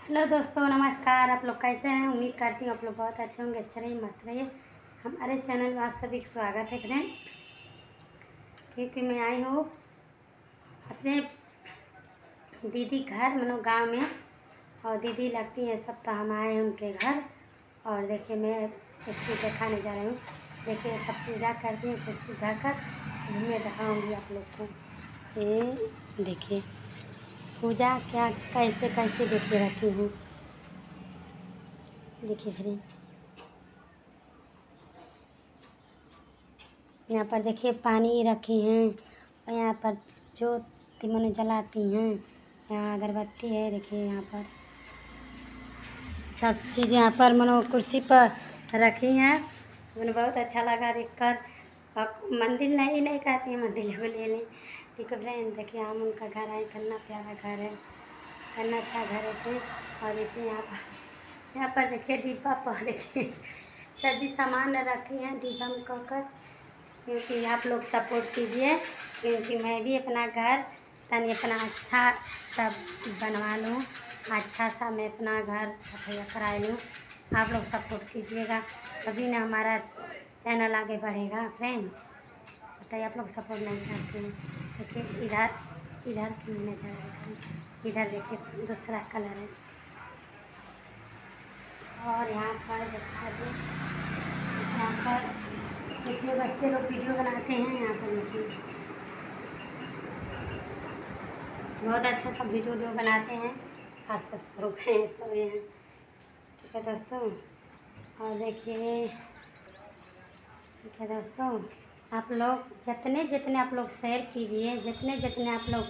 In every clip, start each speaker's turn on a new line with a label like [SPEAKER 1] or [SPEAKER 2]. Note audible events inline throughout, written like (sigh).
[SPEAKER 1] Hello दोस्तों, नमस्कार। आप लोग कैसे हैं? उम्मीद करती हूँ आप लोग बहुत अच्छे होंगे, अच्छे रहिए, मस्त रहिए। हमारे चैनल में आप सभी का स्वागत है फ्रेंड। क्योंकि मैं आई हूँ अपने दीदी घर, मनो गाँव में। और दीदी लगती है सब तो हम आए हैं उनके घर। और देखिए, मैं एक चीज़ दिखाने जा रही हूँ। देखिए, सब पूजा करती हैं कुर्सी ढाकर मैं दिखाऊँगी आप लोग को। ये देखिए पूजा, क्या, कैसे कैसे देखिए रखी हूँ? देखिए फ्रेंड यहाँ पर देखिए पानी रखी हैं और यहाँ पर जो तिमन जलाती हैं। यहाँ अगरबत्ती है, देखिए यहाँ पर। सब चीज़ यहाँ पर मनो कुर्सी पर रखी हैं। मुझे बहुत अच्छा लगा देखकर। मंदिर नहीं नहीं कहती मंदिर को ले लें है फ्रेंड देखिए, हम उनका घर आए, कितना प्यारा घर है। कितना अच्छा घर है फिर। और देखिए, यहाँ पर यहाँ पर देखिए डिब्बा पर देखिए। सजी सामान रखे हैं डिब्बा में कहकर। क्योंकि आप लोग सपोर्ट कीजिए। क्योंकि मैं भी अपना घर, तनी अपना अच्छा सब बनवा लूँ। अच्छा सा मैं अपना घर सफ़ाई करा लूँ। आप लोग सपोर्ट कीजिएगा। तभी ना हमारा चैनल आगे बढ़ेगा। फ्रेंड, बताइए, आप लोग सपोर्ट नहीं करते हैं। देखिए इधर इधर नज़र देखिए इधर देखिए दूसरा कलर है। और यहाँ पर दिखा दें यहाँ पर देखिए, बच्चे लोग वीडियो बनाते हैं यहाँ पर देखिए। बहुत अच्छा सब वीडियो वीडियो बनाते हैं। और सब सो गए सोए हैं। ठीक है दोस्तों, और देखिए, ठीक है दोस्तों। आप लोग जितने जितने आप लोग शेयर कीजिए, जितने जितने आप लोग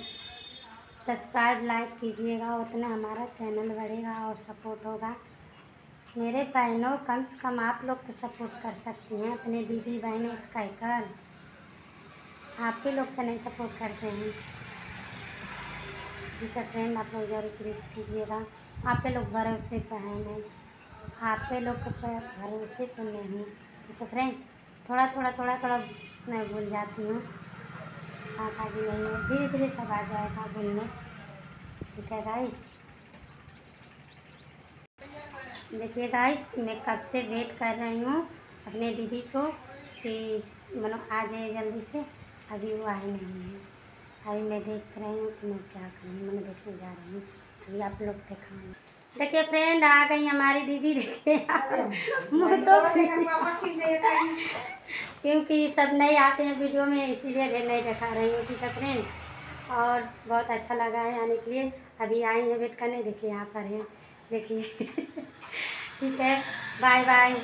[SPEAKER 1] सब्सक्राइब लाइक कीजिएगा, उतना हमारा चैनल बढ़ेगा और सपोर्ट होगा। मेरे बहनों, कम से कम आप लोग तो सपोर्ट कर सकती हैं, अपने दीदी बहनें इस कहकर आप भी लोग तो नहीं सपोर्ट करते हैं। ठीक है फ्रेंड आप लोग ज़रूर प्लीज़ कीजिएगा। आप लोग भरोसे पर हैं, मैं आप लोग भरोसे पर मैं हूँ। ठीक है फ्रेंड थोड़ा थोड़ा थोड़ा थोड़ा मैं भूल जाती हूँ। काका जी नहीं है। धीरे धीरे सब आ जाएगा भूलने ठीक है गाइस देखिए गाइस मैं कब से वेट कर रही हूँ अपने दीदी को कि मतलब आ जाए जल्दी से। अभी वो आए नहीं है। अभी मैं देख रही हूँ कि मैं क्या करूँ। मैंने देखने जा रही हूँ। अभी आप लोग दिखाऊँ देखिए फ्रेंड आ गई हमारी दीदी देखिए मुँह तो क्योंकि सब नए आते हैं वीडियो में इसीलिए नहीं दिखा रही हूँ ठीक है फ्रेंड और बहुत अच्छा लगा है आने के लिए। अभी आई हैं वेट करने। देखिए यहाँ पर है। देखिए। (laughs) ठीक है बाय बाय